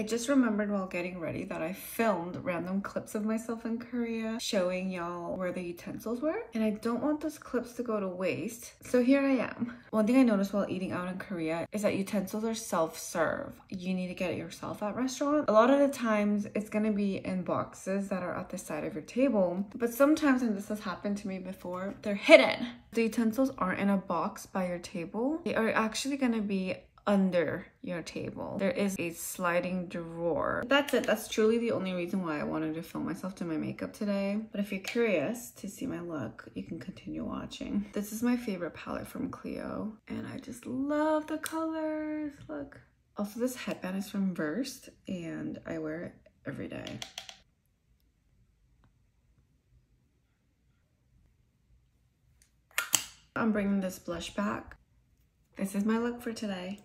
I just remembered while getting ready that I filmed random clips of myself in Korea showing y'all where the utensils were. And I don't want those clips to go to waste. So here I am. One thing I noticed while eating out in Korea is that utensils are self-serve. You need to get it yourself at restaurants. A lot of the times it's gonna be in boxes that are at the side of your table. But sometimes, and this has happened to me before, they're hidden. The utensils aren't in a box by your table. They are actually gonna be under your table. There is a sliding drawer. That's it. That's truly the only reason why I wanted to film myself do my makeup today. But if you're curious to see my look, you can continue watching. This is my favorite palette from Clio and I just love the colors. Look. Also, this headband is from Versed and I wear it every day. I'm bringing this blush back. This is my look for today.